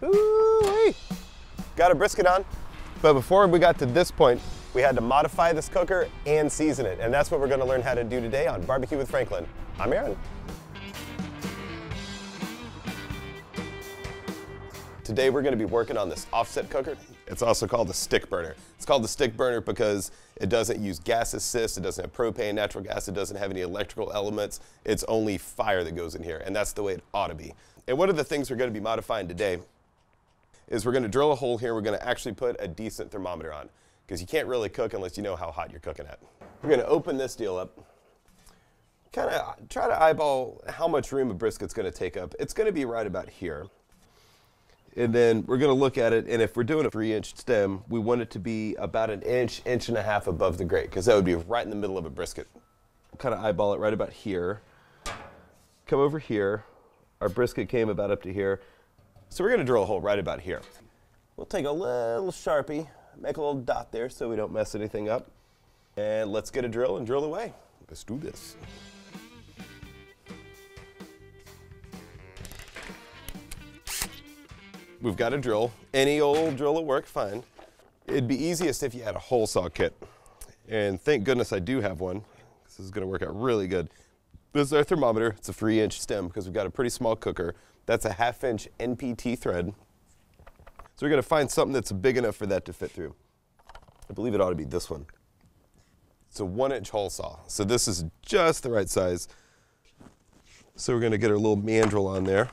got a brisket on. But before we got to this point, we had to modify this cooker and season it. And that's what we're gonna learn how to do today on Barbecue with Franklin. I'm Aaron. Today we're gonna be working on this offset cooker. It's also called the stick burner. It's called the stick burner because it doesn't use gas assist, it doesn't have propane, natural gas, it doesn't have any electrical elements. It's only fire that goes in here, and that's the way it ought to be. And one of the things we're gonna be modifying today is we're gonna drill a hole here, we're gonna actually put a decent thermometer on, because you can't really cook unless you know how hot you're cooking at. We're gonna open this deal up, kind of try to eyeball how much room a brisket's gonna take up. It's gonna be right about here. And then we're gonna look at it, and if we're doing a three inch stem, we want it to be about an inch, inch and a half above the grate, because that would be right in the middle of a brisket. Kind of eyeball it right about here. Come over here. Our brisket came about up to here. So we're gonna drill a hole right about here. We'll take a little Sharpie, make a little dot there so we don't mess anything up. And let's get a drill and drill away. Let's do this. We've got a drill. Any old drill will work fine. It'd be easiest if you had a hole saw kit. And thank goodness I do have one. This is gonna work out really good. This is our thermometer. It's a three inch stem because we've got a pretty small cooker. That's a half inch NPT thread. So we're gonna find something that's big enough for that to fit through. I believe it ought to be this one. It's a one inch hole saw. So this is just the right size. So we're gonna get our little mandrel on there.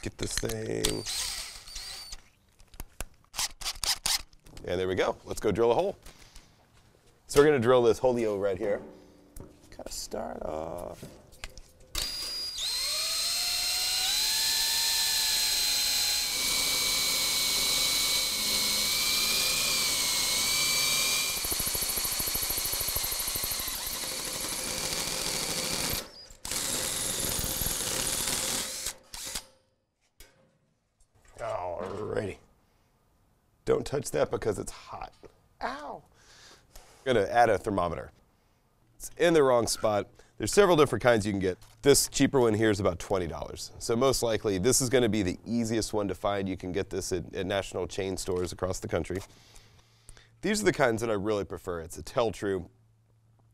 Get this thing. And there we go. Let's go drill a hole. So we're gonna drill this holio right here. Kind of start off. Alrighty. Don't touch that because it's hot. Ow. I'm gonna add a thermometer. It's in the wrong spot. There's several different kinds you can get. This cheaper one here is about $20. So most likely this is gonna be the easiest one to find. You can get this at, at national chain stores across the country. These are the kinds that I really prefer. It's a Tel-Tru.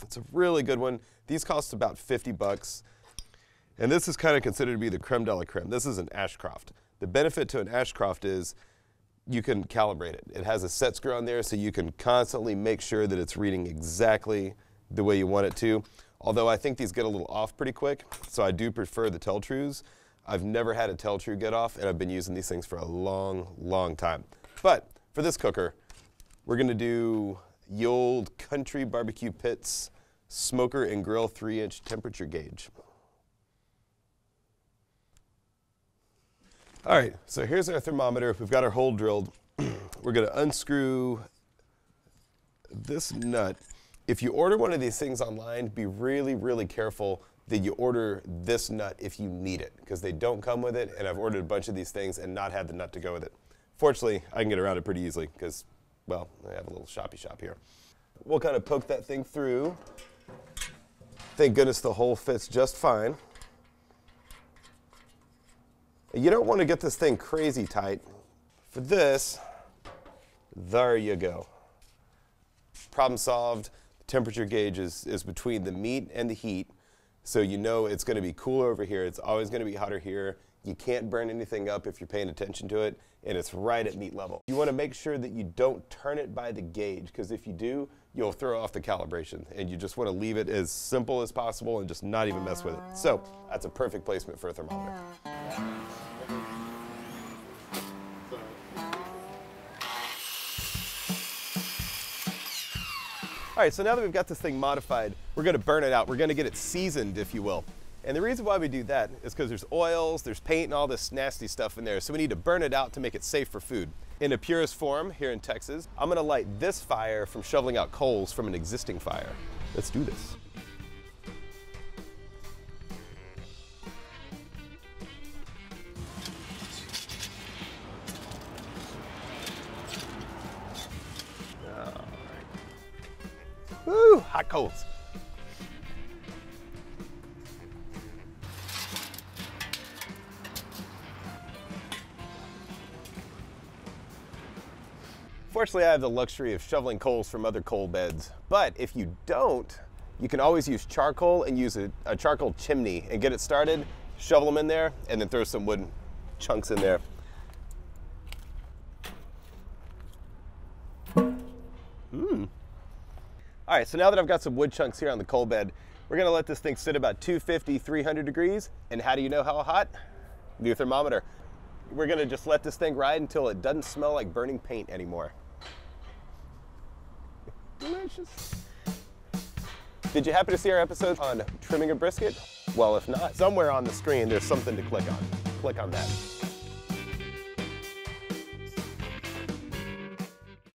It's a really good one. These cost about 50 bucks. And this is kind of considered to be the creme de la creme. This is an Ashcroft. The benefit to an Ashcroft is you can calibrate it. It has a set screw on there so you can constantly make sure that it's reading exactly the way you want it to. Although I think these get a little off pretty quick, so I do prefer the Tel-Trus. I've never had a Tel-Tru get off and I've been using these things for a long, long time. But for this cooker, we're gonna do the old Country Barbecue Pits Smoker and Grill 3 inch temperature gauge. All right, so here's our thermometer. If We've got our hole drilled. We're gonna unscrew this nut. If you order one of these things online, be really, really careful that you order this nut if you need it, because they don't come with it, and I've ordered a bunch of these things and not had the nut to go with it. Fortunately, I can get around it pretty easily, because, well, I have a little shoppy shop here. We'll kind of poke that thing through. Thank goodness the hole fits just fine. You don't want to get this thing crazy tight. For this, there you go. Problem solved. The temperature gauge is, is between the meat and the heat, so you know it's going to be cooler over here. It's always going to be hotter here. You can't burn anything up if you're paying attention to it, and it's right at meat level. You want to make sure that you don't turn it by the gauge, because if you do, you'll throw off the calibration, and you just want to leave it as simple as possible and just not even mess with it. So that's a perfect placement for a thermometer. All right, so now that we've got this thing modified, we're gonna burn it out. We're gonna get it seasoned, if you will. And the reason why we do that is because there's oils, there's paint, and all this nasty stuff in there. So we need to burn it out to make it safe for food. In a purest form here in Texas, I'm gonna light this fire from shoveling out coals from an existing fire. Let's do this. Hot coals. Fortunately, I have the luxury of shoveling coals from other coal beds, but if you don't, you can always use charcoal and use a, a charcoal chimney and get it started, shovel them in there, and then throw some wooden chunks in there. All right, so now that I've got some wood chunks here on the coal bed, we're gonna let this thing sit about 250, 300 degrees. And how do you know how hot? New thermometer. We're gonna just let this thing ride until it doesn't smell like burning paint anymore. Delicious. Did you happen to see our episode on trimming a brisket? Well, if not, somewhere on the screen there's something to click on. Click on that.